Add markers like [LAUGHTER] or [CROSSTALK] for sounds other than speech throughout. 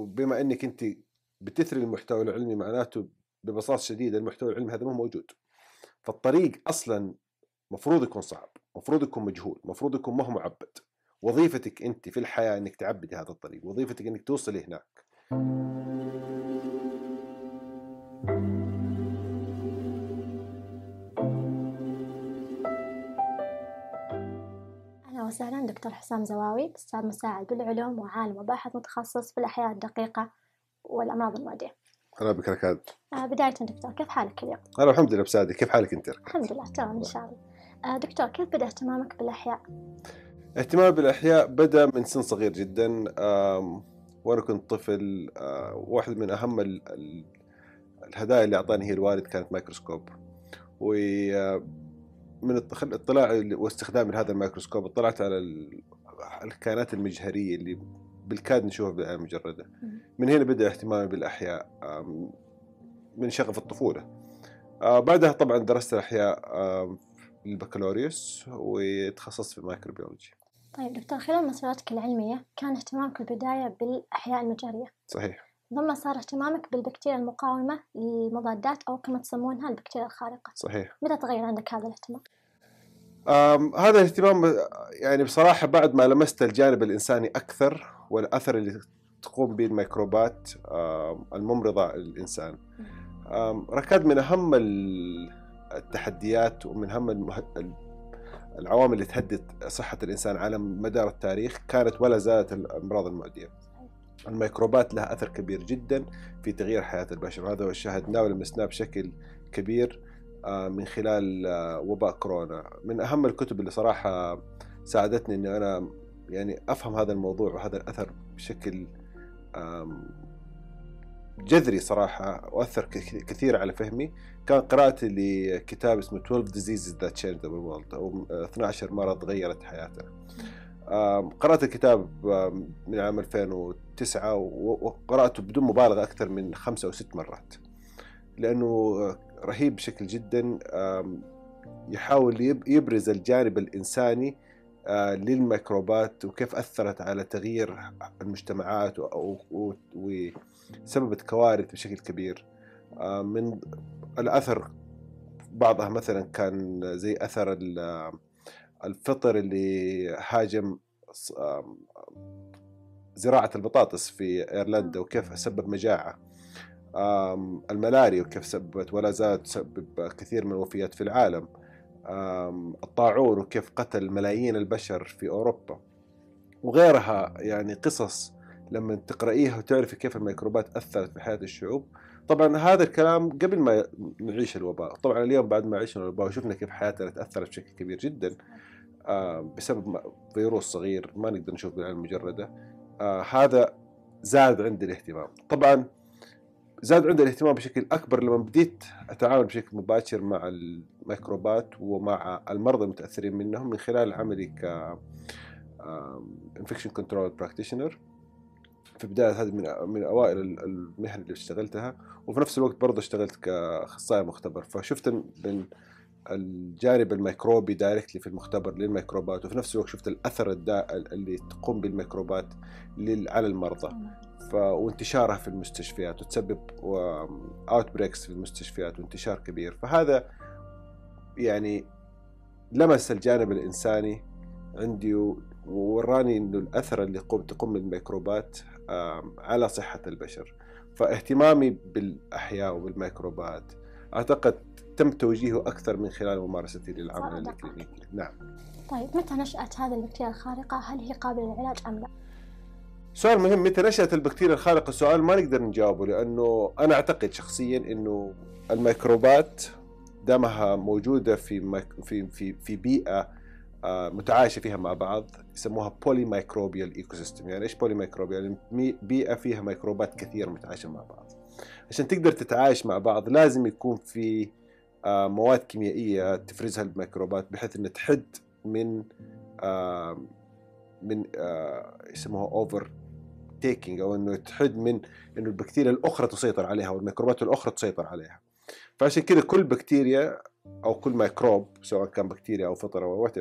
وبما إنك أنت بتثري المحتوى العلمي معناته ببساطة شديدة المحتوى العلمي هذا مو موجود. فالطريق أصلا مفروض يكون صعب مفروض يكون مجهول مفروض يكون ما هو معبد. وظيفتك أنت في الحياة إنك تعبدي هذا الطريق وظيفتك إنك توصلي هناك وسهلا دكتور حسام زواوي أستاذ مساعد بالعلوم وعالم وباحث متخصص في الأحياء الدقيقة والأمراض المعدية. أنا بك ركاد. آه بداية دكتور كيف حالك اليوم؟ أنا الحمد لله بسعدك كيف حالك أنت؟ الحمد لله تمام إن شاء الله. آه دكتور كيف بدأ اهتمامك بالأحياء؟ اهتمامي بالأحياء بدأ من سن صغير جدا. آم، وأنا كنت طفل آه، واحد من ال- ال- الهدايا اللي أعطاني هي الوالد كانت مايكروسكوب. ومن الاطلاع واستخدامي لهذا الميكروسكوب اطلعت على ال- الكائنات المجهرية اللي بالكاد نشوفها بالعين المجرده من هنا بدأ اهتمامي بالأحياء آم، من شغف الطفولة. آه، بعدها طبعا درست الأحياء آم، البكالوريوس وتخصصت في ال microbiology. طيب دكتور خلال مسيرتك العلمية كان اهتمامك البداية بالأحياء المجهرية صحيح. ثم صار اهتمامك بالبكتيريا المقاومة للمضادات أو كما تسمونها البكتيريا الخارقة. صحيح. متى تغير عندك هذا الاهتمام؟ هذا الاهتمام يعني بصراحة بعد ما لمست الجانب الإنساني أكثر والأثر اللي تقوم به الميكروبات للإنسان آم، ركاد من ال- التحديات ومن ال- العوامل اللي تهدد صحة الإنسان على مدار التاريخ كانت ولا زالت الأمراض المعدية. الميكروبات لها أثر كبير جدا في تغيير حياة البشر. وهذا شاهدناه ولمسناه بشكل كبير. من خلال آه، وباء كورونا. من أهم الكتب اللي صراحة ساعدتني أني أنا يعني أفهم هذا الموضوع وهذا الأثر بشكل جذري صراحة وأثر كث- كثير على فهمي. كان قراءتي لكتاب اسمه 12 Diseases That Changed the World أو 12 مرض غيرت حياتنا قرأت الكتاب من عام 2009 و- وقرأته بدون مبالغة أكثر من خمسة أو ست مرات. لأنه آه، رهيب بشكل جدا يحاول يب- يبرز الجانب الإنساني للميكروبات وكيف أثرت على تغيير المجتمعات وسببت كوارث بشكل كبير. من الأثر بعضها مثلا كان زي أثر ال- الفطر اللي هاجم زراعة البطاطس في إيرلندا وكيف سبب مجاعة الملاريا وكيف سببت؟ ولا زالت تسبب كثير من الوفيات في العالم. الطاعون وكيف قتل ملايين البشر في أوروبا. وغيرها يعني قصص لما تقرأيها وتعرفي كيف الميكروبات أثرت في حياة الشعوب. طبعا هذا الكلام قبل ما نعيش الوباء. طبعا اليوم بعد ما عشنا الوباء وشفنا كيف حياتنا تأثرت بشكل كبير جدا بسبب فيروس صغير ما نقدر نشوف بالعين المجردة. آه، هذا زاد عندي الاهتمام. طبعا زاد عندي الاهتمام بشكل أكبر لما بديت أتعامل بشكل مباشر مع الميكروبات ومع المرضى المتأثرين منهم من خلال عملي ك infection control practitioner في بداية هذه من من أوائل ال- المهن اللي اشتغلتها وفي نفس الوقت برضه اشتغلت كأخصائي مختبر. فشفت من الجانب الميكروبي directly في المختبر للميكروبات وفي نفس الوقت شفت الدا اللي تقوم به الميكروبات على المرضى. وانتشارها في المستشفيات وتسبب outbreaks في المستشفيات وانتشار كبير فهذا يعني لمس الجانب الإنساني عندي ووراني إنه الأثر اللي قم تقوم الميكروبات على صحة البشر فاهتمامي بالأحياء وبالميكروبات أعتقد تم توجيهه أكثر من خلال ممارستي للعمل. الكلينيكي نعم طيب متى نشأت هذه البكتيريا الخارقة؟ هل هي قابلة للعلاج أم لا؟ سؤال مهم متى نشأت البكتيريا الخارقة؟ سؤال ما نقدر نجاوبه لأنه أنا أعتقد شخصيا أنه الميكروبات دامها موجودة في في في في بيئة آه، متعايشة فيها مع بعض يسموها polymicrobial ecosystem يعني إيش polymicrobial يعني بيئة فيها ميكروبات كثير متعايشة مع بعض. عشان تقدر تتعايش مع بعض لازم يكون في آه، مواد كيميائية تفرزها الميكروبات بحيث إنها تحد من من آه، يسموها overtaking أو إنه تحد من إنه البكتيريا الأخرى تسيطر عليها أو الميكروبات الأخرى تسيطر عليها فعشان كذا كل بكتيريا أو كل ميكروب سواء كان بكتيريا أو فطر أو وات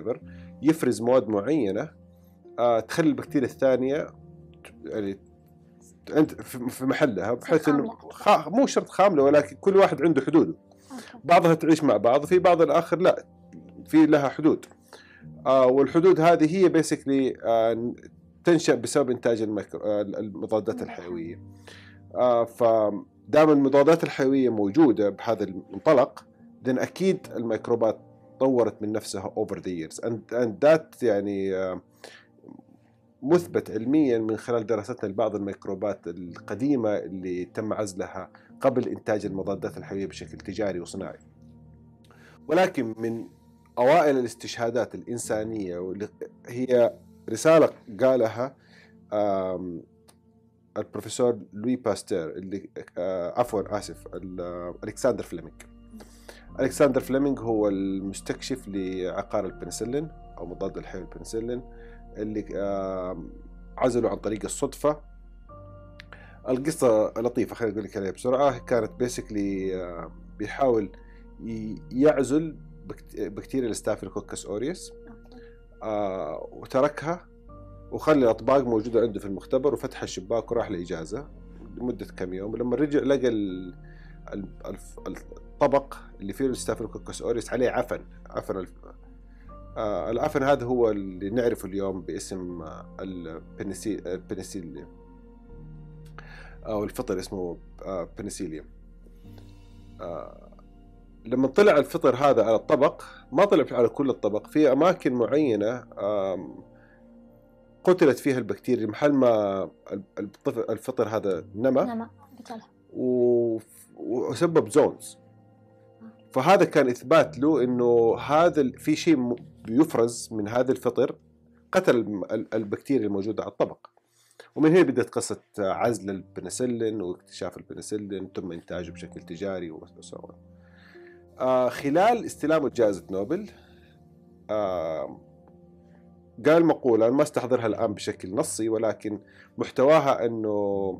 يفرز مواد معينة آه، تخلي البكتيريا الثانية يعني عند في محلها بحيث إنه. خا مو شرط خاملة ولكن كل واحد عنده حدوده. بعضها تعيش مع بعض في بعض الآخر لا في لها حدود والحدود هذه هي بيسكلي آه تنشأ بسبب إنتاج آه المضادات الحيوية آه فدام المضادات الحيوية موجودة بهذا المنطلق then أكيد الميكروبات طورت من نفسها the years and, and that يعني آه مثبت علميا من خلال دراستنا لبعض الميكروبات القديمة اللي تم عزلها قبل إنتاج المضادات الحيوية بشكل تجاري وصناعي. ولكن من أوائل الاستشهادات الإنسانية واللي هي رسالة قالها البروفيسور لوي باستير اللي آه، عفوا ال- آه، الكسندر فليمنج. الكسندر فليمنج هو المستكشف لعقار البنسلين أو مضاد الحيوي البنسلين اللي عزلوا عن طريق الصدفة القصة لطيفة خليني أقول لك عليها بسرعة كانت basically بيحاول يعزل بكتيريا ال Staphylococcus okay. آه، وتركها. وخلي الأطباق موجودة عنده في المختبر وفتح الشباك وراح لإجازة لمدة كم يوم. لما رجع لقى الطبق اللي فيه ال Staphylococcus aureus عليه عفن عفن آه، العفن هذا هو اللي نعرفه اليوم باسم البنسي- البنسيلين أو الفطر اسمه بنسيليوم آه، لما طلع الفطر هذا على الطبق ما طلع على كل الطبق في أماكن معينة آم، قتلت فيها البكتيريا محل ما الفطر هذا نمى و- وسبب زونز. فهذا كان إثبات له إنه هذا في شيء بيفرز من هذا الفطر قتل البكتيريا الموجودة على الطبق. ومن هنا بدأت قصة عزل البنسلين واكتشاف البنسلين ثم إنتاجه بشكل تجاري وسو آه خلال استلامه جائزه نوبل آه قال مقولة أنا ما أستحضرها الآن بشكل نصي ولكن محتواها أنه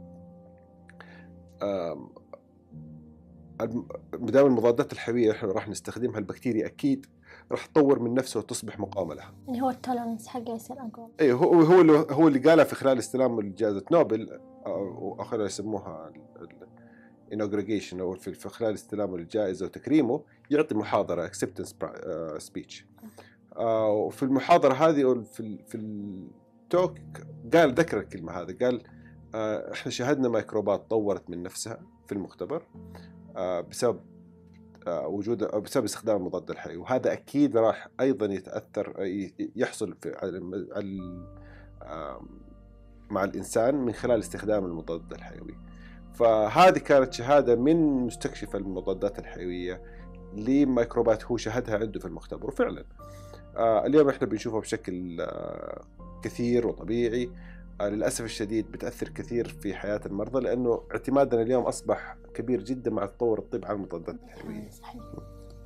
مدام المضادات الحيوية إحنا راح نستخدمها البكتيريا أكيد راح تطور من نفسها وتصبح مقاومة لها. اللي هو ال tolerance حقه يصير أقوى. اي هو هو اللي هو اللي قالها في خلال استلام جائزة نوبل واخرها يسموها inauguration أو في خلال استلامه الجائزة وتكريمه يعطي محاضرة acceptance speech وفي المحاضرة هذه أو في في ال talk قال ذكر الكلمة هذه قال آه، إحنا شاهدنا ميكروبات طورت من نفسها في المختبر آه، بسبب آه، وجود بسبب استخدام المضاد الحيوي. وهذا أكيد راح أيضا يتأثر آه، يحصل في على مع الإنسان من خلال استخدام المضاد الحيوي. فهذه كانت شهادة من مستكشف المضادات الحيوية لميكروبات هو شاهدها عنده في المختبر وفعلا. آه، اليوم إحنا بنشوفها بشكل آه، كثير وطبيعي. آه، للأسف الشديد بتأثر كثير في حياة المرضى لأنه اعتمادنا اليوم أصبح كبير جدا مع تطور الطب على المضادات الحيوية. صحيح.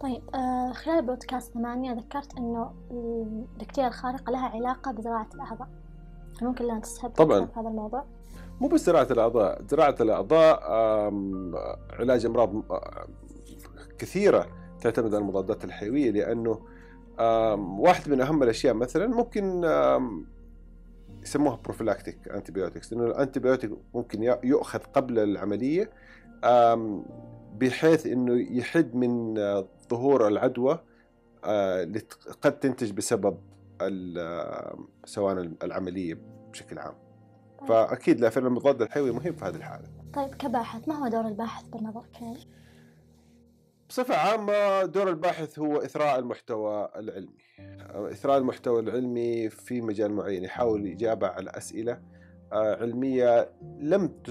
طيب آه خلال بودكاست ثمانية ذكرت إنه البكتيريا الخارقة لها علاقة بزراعة الأعضاء. ممكن لنا تسهب طبعاً. في هذا الموضوع. مو بس زراعة الأعضاء، زراعة الأعضاء علاج أمراض كثيرة تعتمد على المضادات الحيوية لأنه واحد من أهم الأشياء مثلا ممكن يسموها prophylactic antibiotics لأنه ال antibiotic ممكن يؤخذ قبل العملية بحيث إنه يحد من آه، ظهور العدوى آه، اللي قد تنتج بسبب سواء العملية بشكل عام. فاكيد لا فعلا المضاد الحيوي مهم في هذه الحالة. طيب كباحث ما هو دور الباحث يعني؟ بصفة عامة دور الباحث هو إثراء المحتوى العلمي إثراء المحتوى العلمي في مجال معين يحاول الإجابة على أسئلة آه، علمية لم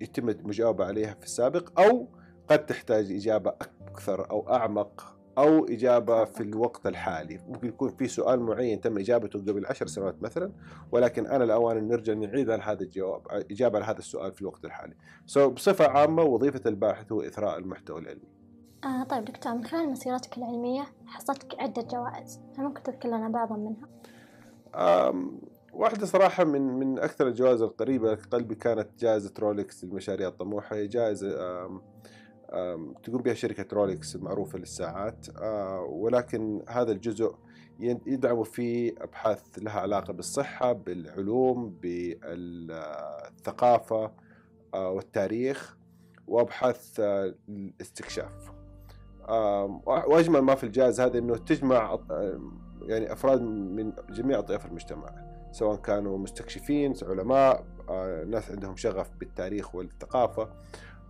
يتم المجاوبة عليها في السابق أو قد تحتاج إجابة أكثر أو أعمق أو إجابة في الوقت الحالي. ممكن يكون في سؤال معين تم إجابته قبل عشر سنوات مثلا ولكن أنا الأوان أن نرجع نعيد على هذا الجواب إجابة على هذا السؤال في الوقت الحالي. So بصفة عامة وظيفة الباحث هو إثراء المحتوى العلمي. آه طيب دكتور من خلال مسيرتك العلمية حصلت عدة جوائز هل ممكن تذكر لنا بعضا منها؟ واحدة صراحة من من أكثر الجوائز القريبة لقلبي كانت جائزة رولكس للمشاريع الطموحة. هي جائزة تقوم بها شركة رولكس المعروفة للساعات. أه، ولكن هذا الجزء يدعموا في أبحاث لها علاقة بالصحة بالعلوم بالثقافة آه، والتاريخ وأبحاث آه، الاستكشاف. وأجمل ما في الجائزه هذه إنه تجمع يعني أفراد من جميع أطياف المجتمع سواء كانوا مستكشفين علماء آه، ناس عندهم شغف بالتاريخ والثقافة.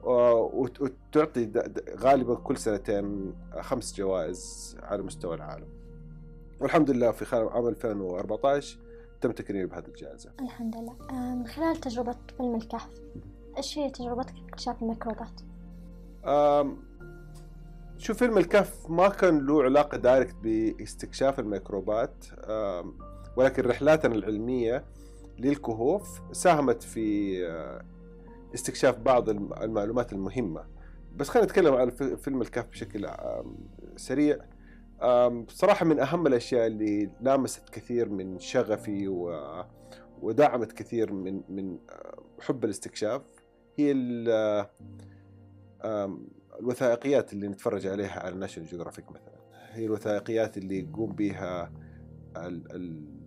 وتعطي غالبا كل سنتين خمس جوائز على مستوى العالم. والحمد لله في عام 2014 تم تكريمي بهذه الجائزة. الحمد لله. من خلال تجربة فيلم الكهف إيش هي تجربتك في اكتشاف الميكروبات؟ شوف فيلم الكهف ما كان له علاقة دايركت باستكشاف الميكروبات ولكن رحلاتنا العلمية للكهوف ساهمت في آه، استكشاف بعض المعلومات المهمة. بس خلينا نتكلم عن فيلم الكهف بشكل سريع. بصراحة من أهم الأشياء اللي لامست كثير من شغفي ودعمت كثير من من حب الاستكشاف هي الوثائقيات اللي نتفرج عليها على National Geographic مثلا. هي الوثائقيات اللي يقوم بها ال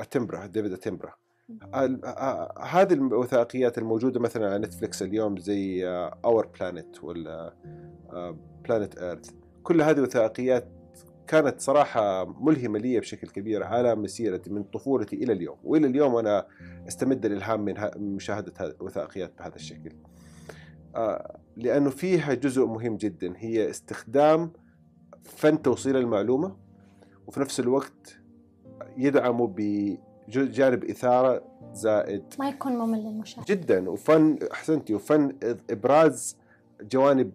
Attenborough ديفيد Attenborough هذه الوثائقيات الموجودة مثلا على Netflix اليوم زي Our Planet ولا Planet Earth كل هذه وثائقيات كانت صراحة ملهمة لي بشكل كبير على مسيرتي من طفولتي إلى اليوم. وإلى اليوم أنا أستمد الإلهام من مشاهدة وثائقيات بهذا الشكل. لأنه فيها جزء مهم جدا هي استخدام فن توصيل المعلومة وفي نفس الوقت يدعموا بجانب إثارة زائد ما يكون ممل للمشاهد جدا. وفن أحسنتي وفن إبراز جوانب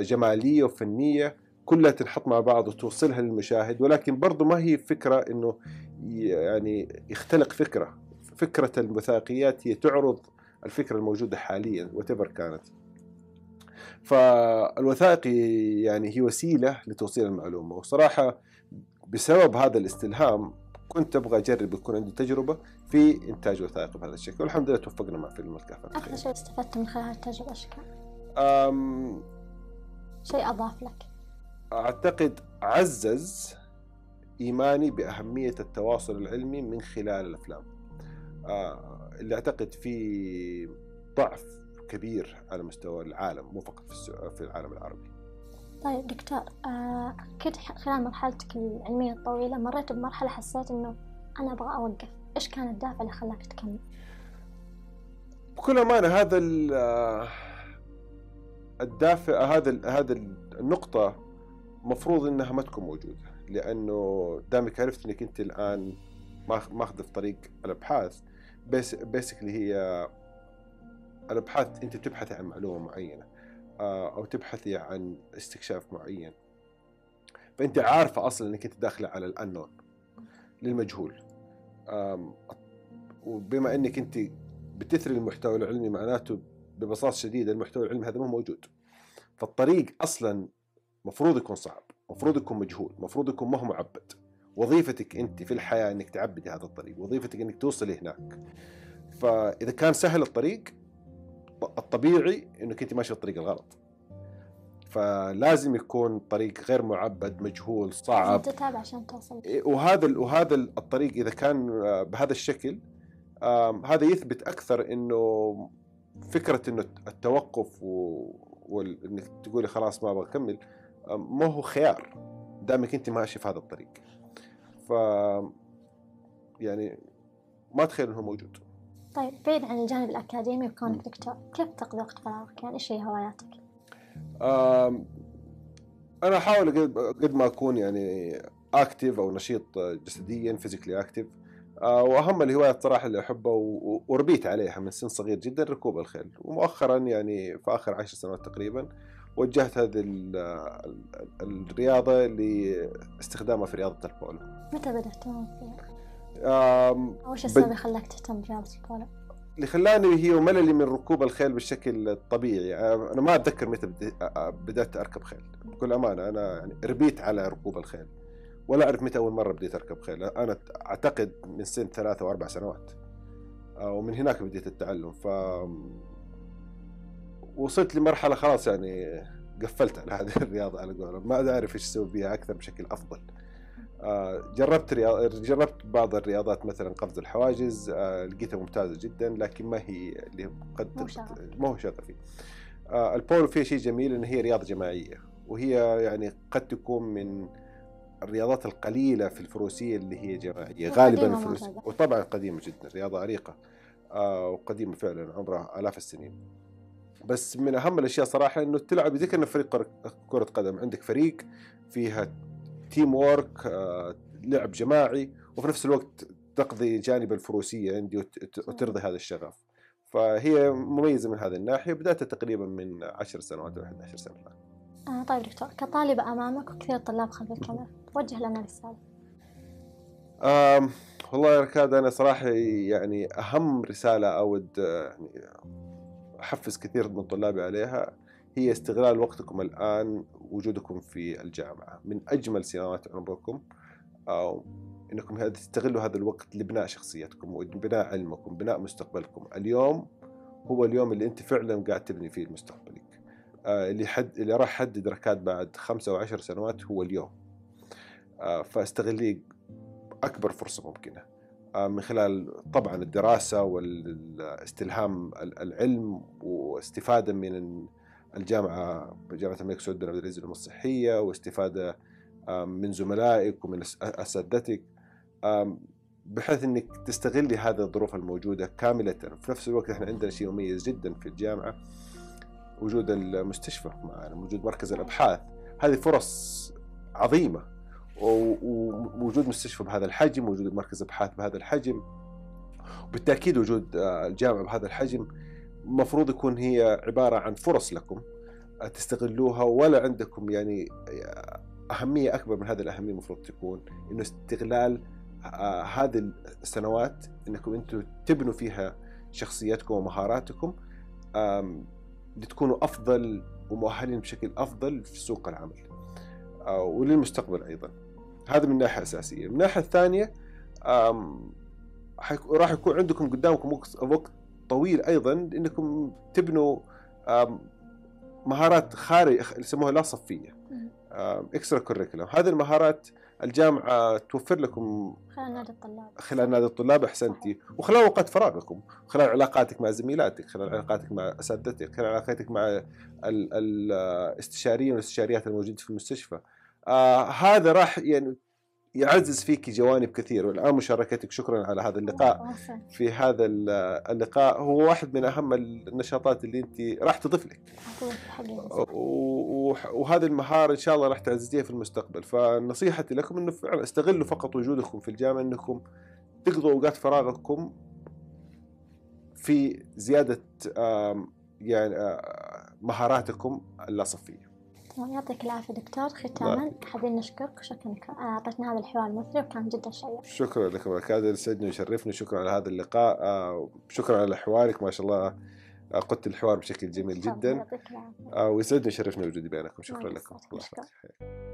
جمالية وفنية كلها تنحط مع بعض وتوصلها للمشاهد ولكن برضو ما هي فكرة إنه يعني يختلق فكرة. فكرة الوثائقيات هي تعرض الفكرة الموجودة حاليا وتبر كانت. فالوثائقي يعني هي وسيلة لتوصيل المعلومة وصراحة بسبب هذا الاستلهام كنت أبغى أجرب يكون عندي تجربة في إنتاج وثائقي بهذا الشكل والحمد لله توفقنا مع فيلم الكهف. أكثر شيء استفدت من خلال التجربه إيش كان؟ شيء أضاف لك. أعتقد عزز إيماني بأهمية التواصل العلمي من خلال الأفلام. آه، اللي أعتقد في ضعف كبير على مستوى العالم مو فقط في, في العالم العربي. طيب دكتور آه كنت خلال مرحلتك العلمية الطويلة مريت بمرحلة حسيت إنه أنا أبغى أوقف، إيش كان الدافع اللي خلاك تكمل؟ بكل أمانة هذا آه، الدافع هذا هذا النقطة مفروض إنها ما تكون موجودة لأنه دامك عرفت إنك أنت الآن ماخذ في طريق الأبحاث. بس بيسكلي هي الأبحاث أنت بتبحثي عن معلومة معينة. آه، أو تبحثي عن استكشاف معين. فأنت عارفة أصلا إنك أنت داخلة على الانون للمجهول. وبما إنك أنت بتثري المحتوى العلمي معناته ببساطة شديدة المحتوى العلمي هذا مو موجود. فالطريق أصلا مفروض يكون صعب مفروض يكون مجهول مفروض يكون ما هو معبد. وظيفتك أنت في الحياة إنك تعبدي هذا الطريق وظيفتك إنك توصلي هناك. فإذا كان سهل الطريق الطبيعي إنك أنت ماشي الطريق الغلط. فلازم يكون طريق غير معبد مجهول صعب. تتابع عشان توصل. إيه، وهذا وهذا الطريق إذا كان بهذا الشكل هذا يثبت أكثر إنه فكرة إنه التوقف وانك تقولي خلاص ما أبغى أكمل ما هو خيار دامك أنت ماشي في هذا الطريق. ف يعني ما تخيل إنه موجود. طيب بعيد عن الجانب الأكاديمي وكونك دكتور كيف تقضي وقت فراغك؟ يعني إيش هي هواياتك؟ أنا أحاول قد ما أكون يعني active أو نشيط جسديا physically active آه، وأهم الهوايات صراحة اللي أحبها وربيت عليها من سن صغير جدا ركوب الخيل. ومؤخرا يعني في آخر عشر سنوات تقريبا وجهت هذه الرياضة لإستخدامها في رياضة البولو. متى تهتم فيها؟ وش السبب اللي خلاك تهتم برياضة البولو؟ اللي خلاني هي مللي من ركوب الخيل بالشكل الطبيعي. أنا ما أتذكر متى بدأت أركب خيل. بكل أمانة أنا يعني ربيت على ركوب الخيل. ولا أعرف متى أول مرة بديت أركب خيل. أنا أعتقد من سن ثلاثة أو أربع سنوات ومن هناك بديت التعلم. ف وصلت لمرحلة خلاص يعني قفلت على هذه [LAUGHS] الرياضة على قولهم. ما اعرف إيش أسوي فيها أكثر بشكل أفضل. آه، جربت رياض... جربت بعض الرياضات مثلا قفز الحواجز آه، لقيتها ممتازة جدا لكن ما هي اللي قد. ما هو شغفي آه، البولو فيها شيء جميل إن هي رياضة جماعية وهي يعني قد تكون من الرياضات القليلة في الفروسية اللي هي جماعية غالبا وقديمة الفروس مرة. وطبعا قديمة جدا رياضة عريقة آه، وقديمة فعلا عمرها آلاف السنين بس من أهم الأشياء صراحة إنه تلعب كأنه فريق كرة قدم عندك فريق فيها teamwork آه، لعب جماعي وفي نفس الوقت تقضي جانب الفروسية عندي وت- وترضي هذا الشغف. فهي مميزة من هذه الناحية بداتها تقريبا من 10 سنوات أو 11 سنة. الان آه طيب دكتور كطالبة أمامك وكثير طلاب خلف الكاميرا وجه لنا رسالة. آم، والله يا ركاد أنا صراحة يعني أهم رسالة أود آه، يعني أحفز كثير من طلابي عليها. هي استغلال وقتكم الآن وجودكم في الجامعة. من أجمل سنوات عمركم أو هذا- تستغلوا هذا الوقت لبناء شخصيتكم وبناء علمكم بناء مستقبلكم. اليوم هو اليوم اللي أنت فعلا قاعد تبني فيه مستقبلك. آه، اللي حد اللي راح يحدد ركاد بعد خمسة أو عشر سنوات هو اليوم. آه، فاستغليه أكبر فرصة ممكنة. آه، من خلال طبعا الدراسة واستلهام العلم واستفادة من الجامعة جامعه الملك سعود بن عبد العزيز الصحية واستفادة من زملائك ومن أساتذتك. بحيث إنك تستغلي هذه الظروف الموجودة كاملة. في نفس الوقت إحنا عندنا شيء مميز جدا في الجامعة وجود المستشفى معنا وجود مركز الأبحاث. هذه فرص عظيمة ووجود مستشفى بهذا الحجم وجود مركز أبحاث بهذا الحجم. بالتاكيد وجود آه، الجامعة بهذا الحجم المفروض يكون هي عبارة عن فرص لكم آه، تستغلوها ولا عندكم يعني آه، أهمية أكبر من هذه الأهمية المفروض تكون إنه استغلال آه، هذه السنوات إنكم أنتم تبنوا فيها شخصيتكم ومهاراتكم لتكونوا أفضل ومؤهلين بشكل أفضل في سوق العمل وللمستقبل أيضا. هذا من ناحية أساسية. من آم، حيك- راح يكون عندكم قدامكم وقت طويل أيضا إنكم تبنوا مهارات خارج يسموها لا صفية اكسترا كوريكولم هذه المهارات الجامعة توفر لكم خلال نادي الطلاب. خلال نادي الطلاب أحسنتي. وخلال أوقات فراغكم خلال علاقاتك مع زميلاتك خلال علاقاتك مع أساتذتك خلال علاقاتك مع ال- الاستشاريين والاستشاريات الموجودين في المستشفى. آه هذا راح يعني يعزز فيك جوانب كثير والآن مشاركتك شكرا على هذا اللقاء. في هذا ال- اللقاء هو واحد من أهم النشاطات اللي أنت راح تضيف لك. وهذه المهارة إن شاء الله راح تعززيها في المستقبل. فنصيحتي لكم أنه فعلا استغلوا فقط وجودكم في الجامعة أنكم تقضوا أوقات فراغكم في زيادة يعني مهاراتكم اللاصفية يعطيك العافية دكتور ختاما. يعافيك. حابين نشكرك. وشكرا انك أعطيتنا هذا الحوار المثري وكان جدا شيق. شكرا لكم أكاد. يسعدني ويشرفني. شكرا على هذا اللقاء. آه، شكرا على حوارك. ما شاء الله آه، قدت الحوار بشكل جميل جدا. آه، ويسعدني ويشرفني وجودي بينكم. شكرا لكم. يسعدك، الله شكرا. يحفظك